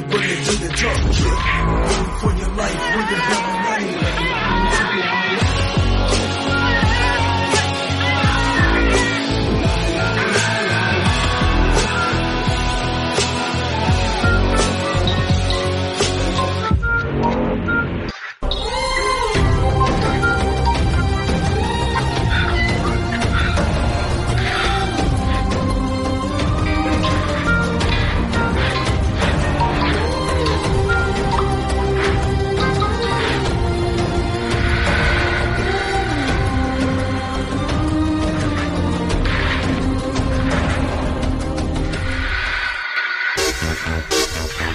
bring it to the top. Run for your life, we can help